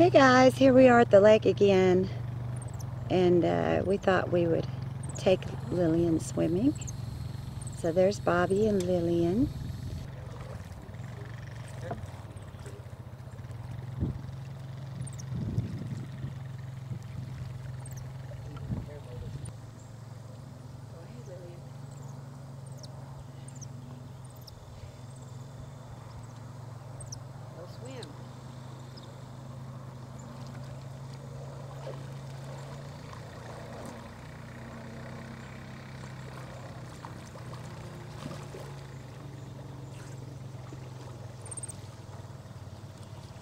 Hey guys, here we are at the lake again, and uh, we thought we would take Lillian swimming. So there's Bobby and Lillian. Go swim.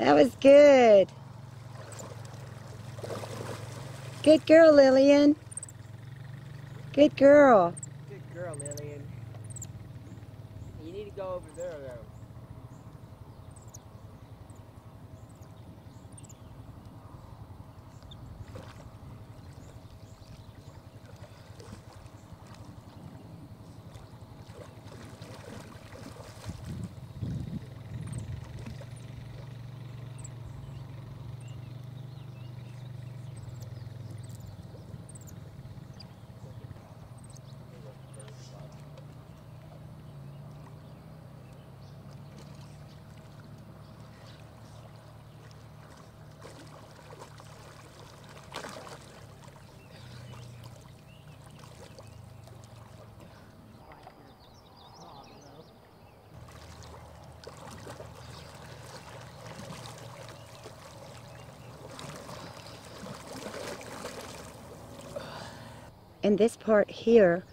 That was good. Good girl, Lillian. Good girl. Good girl, Lillian. You need to go over there, though. And this part here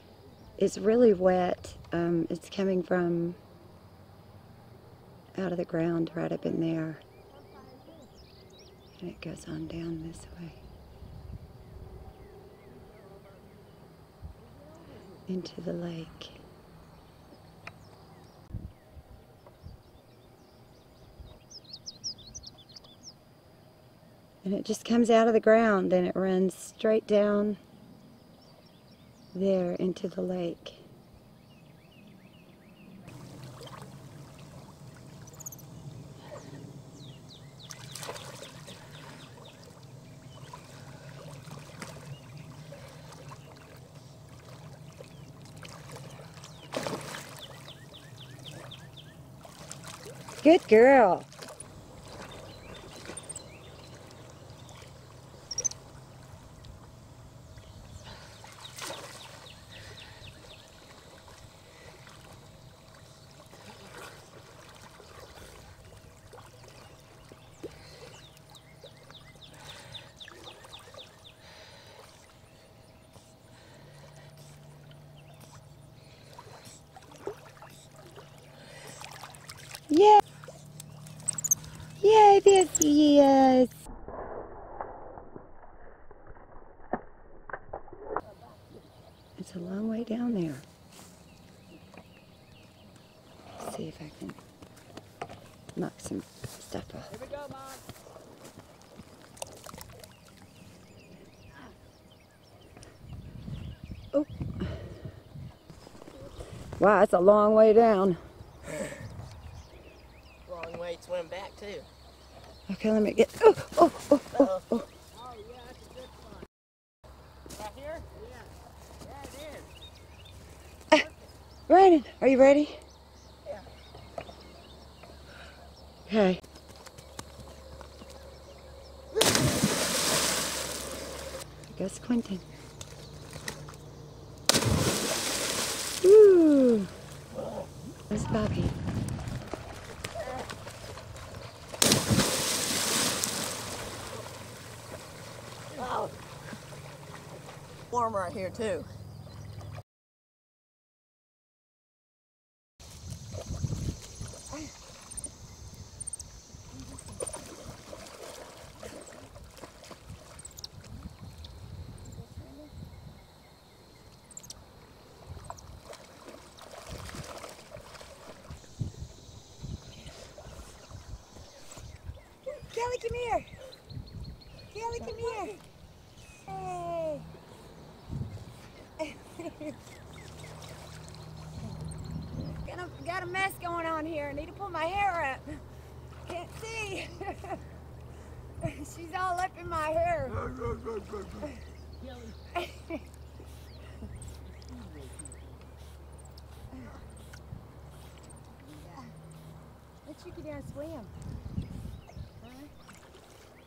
is really wet. Um, it's coming from out of the ground right up in there. And it goes on down this way. Into the lake. And it just comes out of the ground and it runs straight down there into the lake. Good girl. Yeah. Yay, there he is. It's a long way down there. Let's see if I can knock some stuff off. Here we go, Mom. Oh. Wow, it's a long way down. Long way to swim back, too. Okay, let me get. Oh, oh, oh, oh, oh. Oh, yeah, that's a good spot. Right here? Yeah. Yeah, it is. Brandon, are you ready? Yeah. Okay. Here goes Quentin. Ooh. There's Bobby. Oh. Warm right here, too. Kelly, come here. Kelly, come here. Hey. got, a, got a mess going on here. I need to pull my hair up. Can't see. She's all up in my hair. Let you get down and swim. Huh?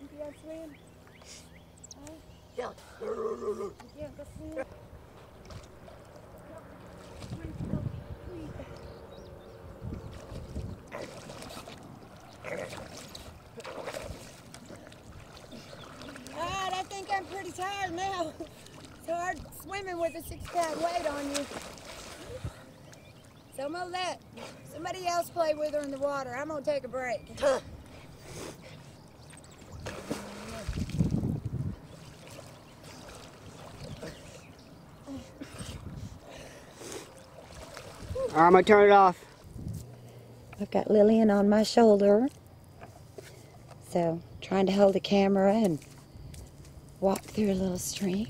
You get down and swim? Huh? Yeah. Yeah, go swim. Alright, I think I'm pretty tired. It's hard swimming with a six pound weight on you. So I'm gonna let somebody else play with her in the water. I'm gonna take a break. I'm gonna turn it off. I've got Lillian on my shoulder. So, trying to hold the camera and walk through a little stream.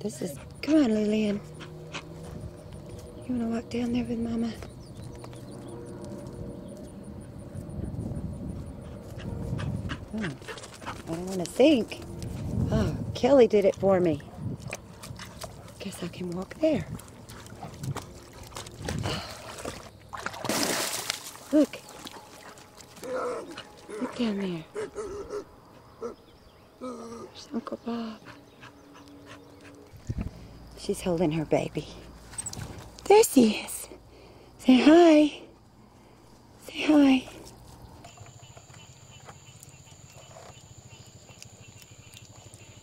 This is, come on, Lillian. You want to walk down there with Mama? Oh, I don't want to think. Oh, Kelly did it for me. Guess I can walk there. Look. Look down there. There's Uncle Bob. She's holding her baby. There she is. Say hi. Say hi.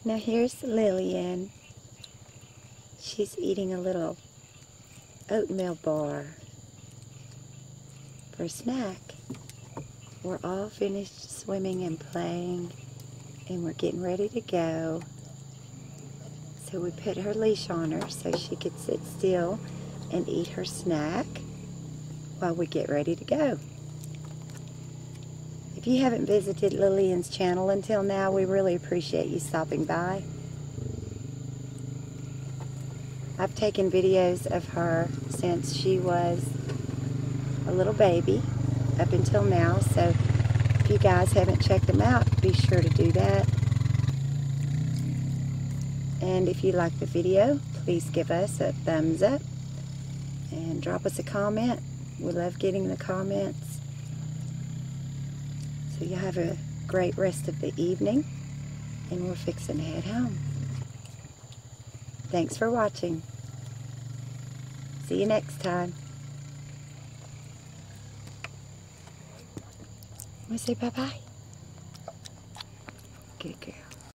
Now here's Lillian. She's eating a little oatmeal bar for a snack. We're all finished swimming and playing, and we're getting ready to go. So we put her leash on her so she could sit still and eat her snack while we get ready to go. If you haven't visited Lillian's channel until now, we really appreciate you stopping by. I've taken videos of her since she was a little baby up until now. So if you guys haven't checked them out, be sure to do that. And if you like the video, please give us a thumbs up and drop us a comment. We love getting the comments. So you have a great rest of the evening and we're fixing to head home. Thanks for watching. See you next time. Want to say bye-bye? Good girl.